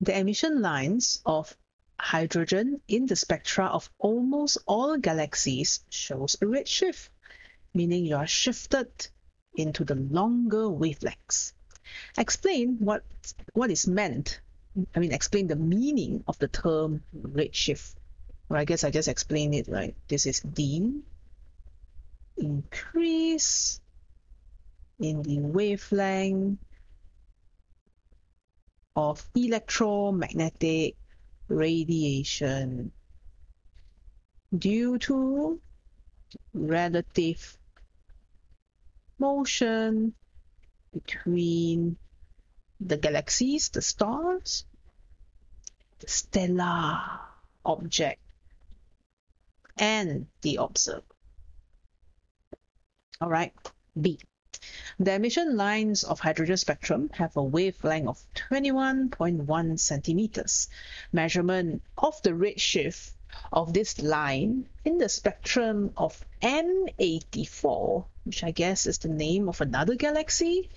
The emission lines of hydrogen in the spectra of almost all galaxies shows a redshift, meaning you are shifted into the longer wavelengths. Explain what, what is meant, I mean, explain the meaning of the term redshift. Well, I guess I just explained it, right? This is D, increase in the wavelength of electromagnetic radiation due to relative motion between the galaxies, the stars, the stellar object, and the observer. All right, B. The emission lines of hydrogen spectrum have a wavelength of 21.1 centimeters. Measurement of the redshift of this line in the spectrum of M84, which I guess is the name of another galaxy,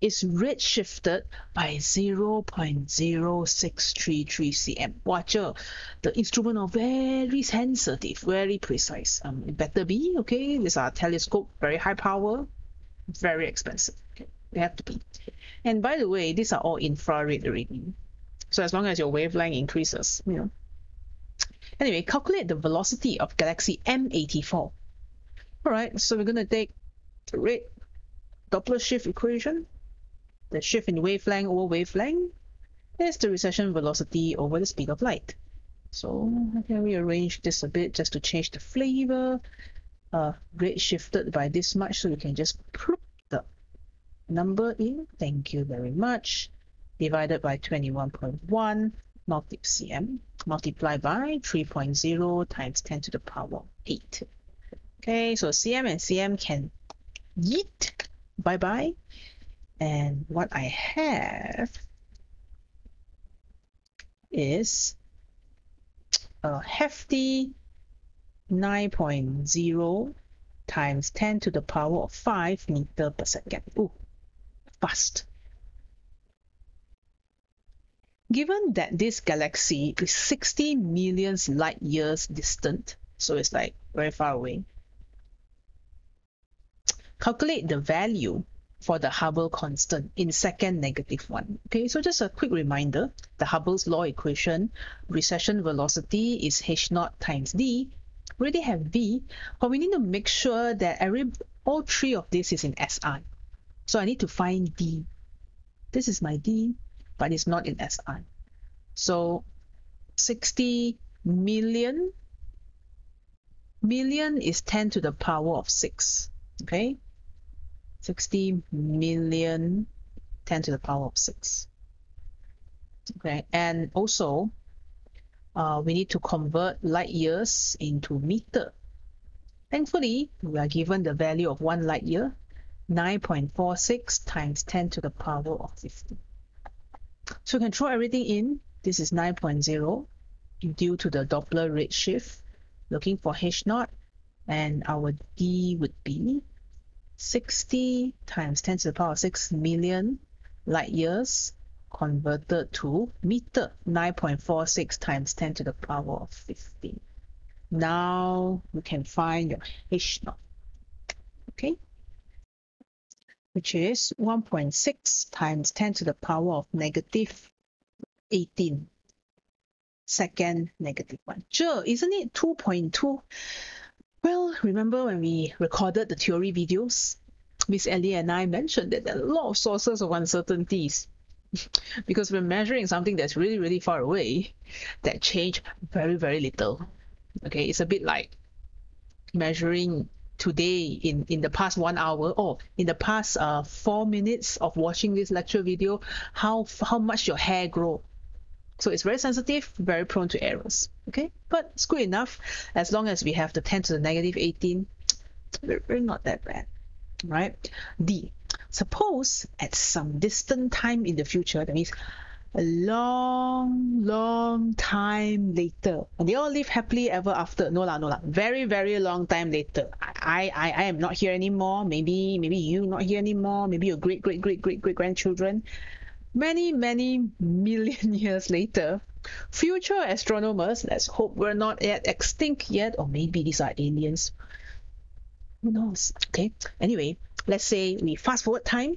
is redshifted by 0.0633 cm. Watch out, the instrument are very sensitive, very precise. Um, it better be, okay? These are telescope, very high power, very expensive. They have to be. And by the way, these are all infrared already. So as long as your wavelength increases, you know. Anyway, calculate the velocity of galaxy M84. All right, so we're going to take the red Doppler shift equation. The shift in wavelength over wavelength is the recession velocity over the speed of light. So can rearrange this a bit just to change the flavor. Uh, red shifted by this much, so you can just put the number in. Thank you very much. Divided by 21.1 multi cm multiplied by 3.0 times 10 to the power 8. Okay, so cm and cm can yeet bye bye. And what I have is a hefty 9.0 times 10 to the power of 5 meter per second. Ooh, fast. Given that this galaxy is 60 million light years distant, so it's like very far away, calculate the value for the Hubble constant in second negative one. Okay, so just a quick reminder, the Hubble's law equation, recession velocity is h naught times d. Already have v, but we need to make sure that every all three of this is in SI. So I need to find d. This is my d, but it's not in SI. So 60 million, million is 10 to the power of 6, okay? 60 million 10 to the power of 6. Okay, and also uh, we need to convert light years into meter. Thankfully, we are given the value of one light year, 9.46 times 10 to the power of 50. So we can throw everything in. This is 9.0 due to the Doppler redshift, looking for H naught, and our D would be 60 times 10 to the power of 6 million light years converted to meter 9.46 times 10 to the power of 50 now you can find your h naught okay? Which is 1.6 times 10 to the power of negative 18 second negative 1 sure isn't it 2.2 well, remember when we recorded the theory videos? Miss Ellie and I mentioned that there are a lot of sources of uncertainties because we're measuring something that's really, really far away that change very, very little. Okay, it's a bit like measuring today in in the past one hour or in the past uh four minutes of watching this lecture video how how much your hair grow so it's very sensitive, very prone to errors. Okay, but it's good enough as long as we have the 10 to the negative 18. We're not that bad, right? D. Suppose at some distant time in the future, that means a long, long time later, and they all live happily ever after. No lah, no lah. Very, very long time later. I, I, I am not here anymore. Maybe, maybe you not here anymore. Maybe your great, great, great, great, great grandchildren many, many million years later, future astronomers, let's hope we're not yet extinct yet, or maybe these are aliens. Who knows? Okay. Anyway, let's say we fast forward time.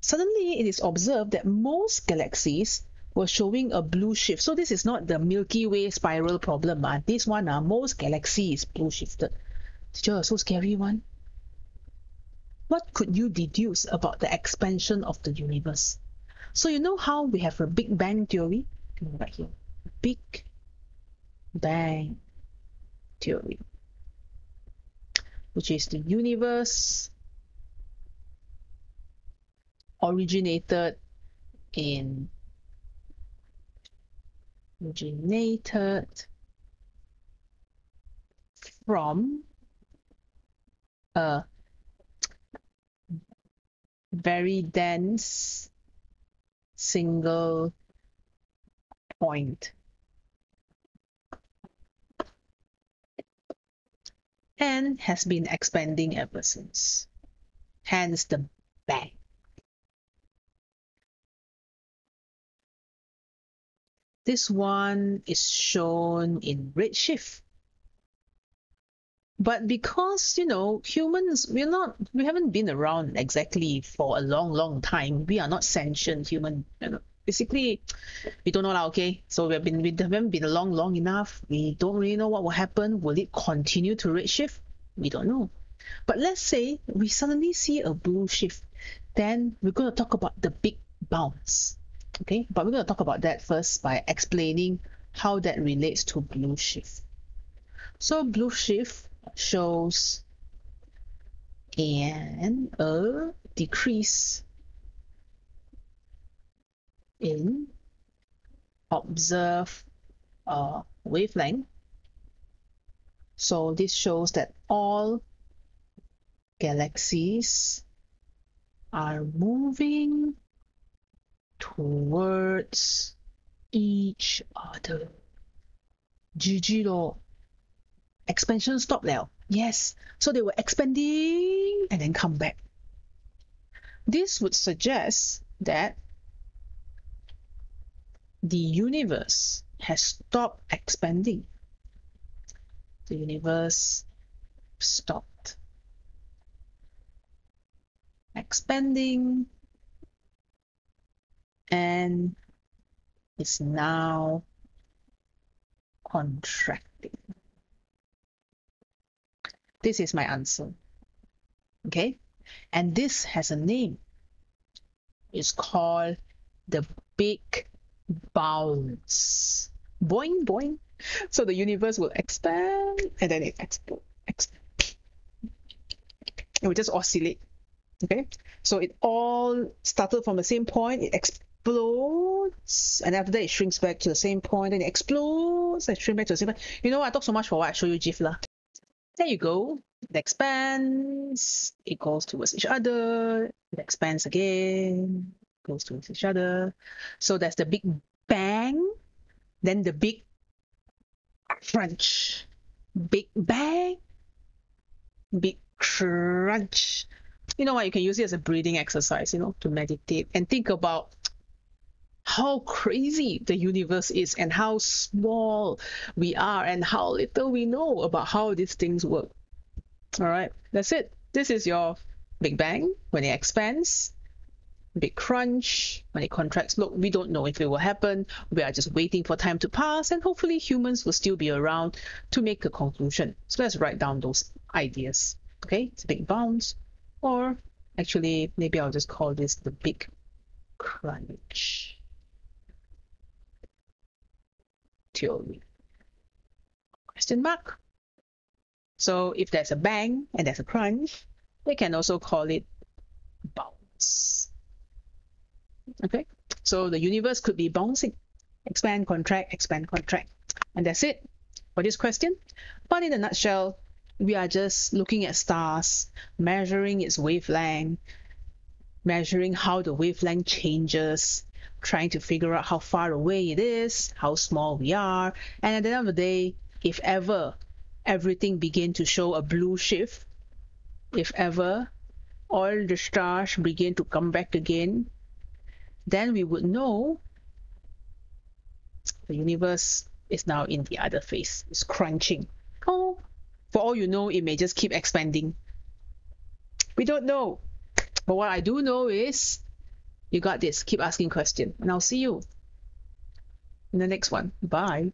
Suddenly, it is observed that most galaxies were showing a blue shift. So this is not the Milky Way spiral problem. Uh. This one, uh, most galaxies blue shifted. Teacher, so scary one. What could you deduce about the expansion of the universe? So you know how we have a Big Bang theory? Right here. Big Bang theory. Which is the universe originated in originated from a very dense single point. and has been expanding ever since. Hence the bang. This one is shown in redshift. But because, you know, humans, we're not, we haven't been around exactly for a long, long time. We are not sentient human. You know, basically, we don't know now, okay? So we've been, we haven't been long, long enough. We don't really know what will happen. Will it continue to redshift? We don't know. But let's say we suddenly see a blue shift. Then we're going to talk about the big bounce. Okay, but we're going to talk about that first by explaining how that relates to blue shift. So blue shift shows and a decrease in observed uh, wavelength. So this shows that all galaxies are moving towards each other. GG. Expansion stop now. Yes. So they were expanding and then come back. This would suggest that the universe has stopped expanding. The universe stopped expanding and is now contracting. This is my answer. Okay? And this has a name. It's called the Big Bounce. Boing, boing. So the universe will expand and then it explodes. It will just oscillate. Okay? So it all started from the same point, it explodes, and after that it shrinks back to the same point, and it explodes and shrinks back to the same point. You know, I talk so much for what I show you GIF lah. There you go. It expands, it goes towards each other, it expands again, goes towards each other. So that's the big bang, then the big crunch. Big bang, big crunch. You know what? You can use it as a breathing exercise, you know, to meditate and think about how crazy the universe is and how small we are and how little we know about how these things work. All right, that's it. This is your Big Bang when it expands, Big Crunch when it contracts. Look, we don't know if it will happen. We are just waiting for time to pass, and hopefully humans will still be around to make a conclusion. So let's write down those ideas. Okay, it's a big bounce, or actually, maybe I'll just call this the Big Crunch. Theory. Question mark. So if there's a bang and there's a crunch, they can also call it bounce. Okay, so the universe could be bouncing. Expand, contract, expand, contract. And that's it for this question. But in a nutshell, we are just looking at stars, measuring its wavelength, measuring how the wavelength changes, trying to figure out how far away it is, how small we are. And at the end of the day, if ever everything begin to show a blue shift, if ever all the stars begin to come back again, then we would know the universe is now in the other phase. It's crunching. Oh, for all you know, it may just keep expanding. We don't know. But what I do know is you got this. Keep asking questions. And I'll see you in the next one. Bye.